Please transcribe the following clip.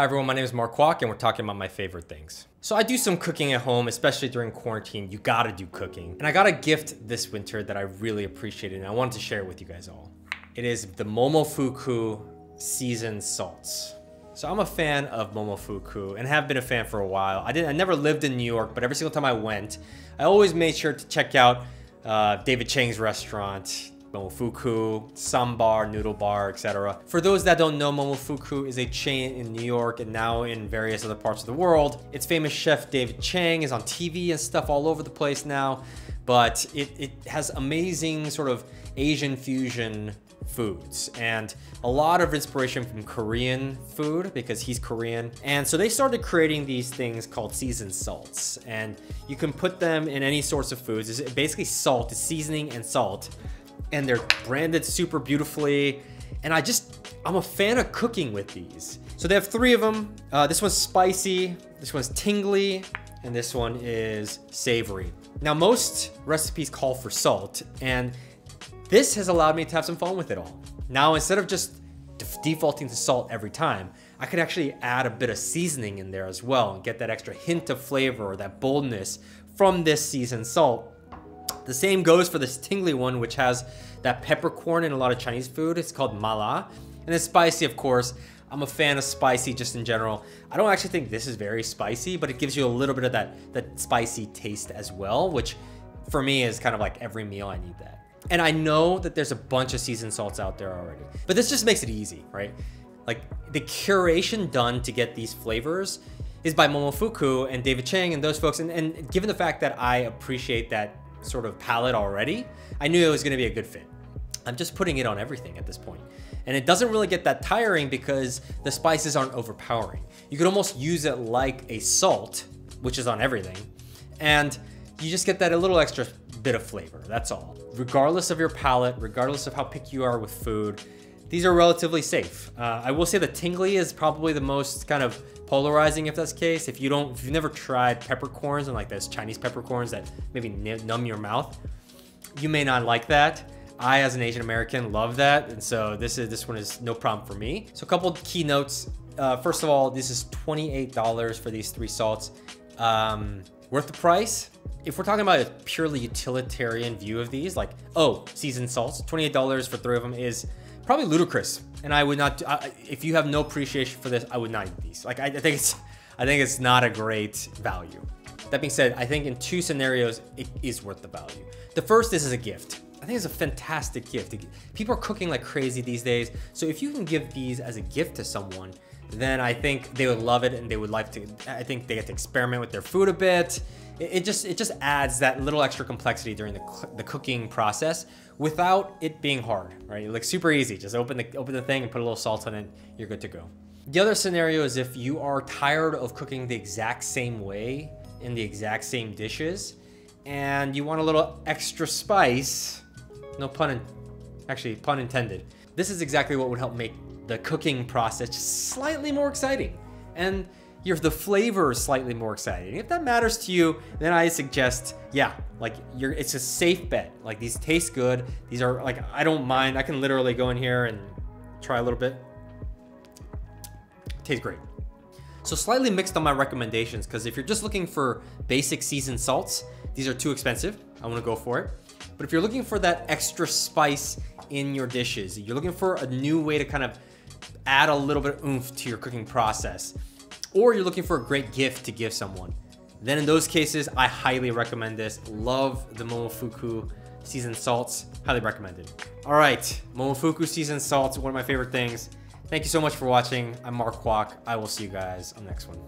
Hi everyone, my name is Mark Kwak and we're talking about my favorite things. So I do some cooking at home, especially during quarantine. You gotta do cooking. And I got a gift this winter that I really appreciated and I wanted to share it with you guys all. It is the Momofuku seasoned salts. So I'm a fan of Momofuku and have been a fan for a while. I didn't I never lived in New York, but every single time I went, I always made sure to check out uh, David Chang's restaurant, Momofuku, Ssäm Bar, Noodle Bar, etc. For those that don't know, Momofuku is a chain in New York and now in various other parts of the world. Its famous chef David Chang is on TV and stuff all over the place now, but it, it has amazing sort of Asian fusion foods and a lot of inspiration from Korean food because he's Korean. And so they started creating these things called seasoned salts and you can put them in any sorts of foods. It's basically salt, it's seasoning and salt and they're branded super beautifully. And I just, I'm a fan of cooking with these. So they have three of them. Uh, this one's spicy, this one's tingly, and this one is savory. Now most recipes call for salt, and this has allowed me to have some fun with it all. Now instead of just defaulting to salt every time, I could actually add a bit of seasoning in there as well and get that extra hint of flavor or that boldness from this seasoned salt the same goes for this tingly one, which has that peppercorn in a lot of Chinese food. It's called mala. And it's spicy, of course. I'm a fan of spicy just in general. I don't actually think this is very spicy, but it gives you a little bit of that, that spicy taste as well, which for me is kind of like every meal I need that. And I know that there's a bunch of seasoned salts out there already, but this just makes it easy, right? Like the curation done to get these flavors is by Momofuku and David Chang and those folks. And, and given the fact that I appreciate that sort of palate already, I knew it was gonna be a good fit. I'm just putting it on everything at this point. And it doesn't really get that tiring because the spices aren't overpowering. You could almost use it like a salt, which is on everything, and you just get that a little extra bit of flavor, that's all. Regardless of your palate, regardless of how picky you are with food, these are relatively safe. Uh, I will say the tingly is probably the most kind of polarizing if that's the case. If you don't, if you've never tried peppercorns and like those Chinese peppercorns that maybe numb your mouth, you may not like that. I, as an Asian American, love that, and so this is this one is no problem for me. So a couple key notes. Uh, first of all, this is $28 for these three salts. Um, worth the price? If we're talking about a purely utilitarian view of these, like, oh, seasoned salts, $28 for three of them is probably ludicrous. And I would not, I, if you have no appreciation for this, I would not eat these. Like, I, I think it's, I think it's not a great value. That being said, I think in two scenarios, it is worth the value. The first is as a gift. I think it's a fantastic gift. People are cooking like crazy these days. So if you can give these as a gift to someone, then I think they would love it and they would like to, I think they get to experiment with their food a bit it, just it just adds that little extra complexity during the, the cooking process without it being hard, right? Looks super easy. Just open the open the thing and put a little salt on it. You're good to go. The other scenario is if you are tired of cooking the exact same way in the exact same dishes and you want a little extra spice, no pun, in, actually pun intended. This is exactly what would help make the cooking process slightly more exciting. And your the flavor is slightly more exciting. If that matters to you, then I suggest, yeah, like you're it's a safe bet. Like these taste good. These are like I don't mind. I can literally go in here and try a little bit. Tastes great. So slightly mixed on my recommendations because if you're just looking for basic seasoned salts, these are too expensive. I want to go for it. But if you're looking for that extra spice in your dishes, you're looking for a new way to kind of add a little bit of oomph to your cooking process, or you're looking for a great gift to give someone, then in those cases, I highly recommend this. Love the Momofuku seasoned salts. Highly recommended. All right, Momofuku seasoned salts, one of my favorite things. Thank you so much for watching. I'm Mark Kwak. I will see you guys on the next one.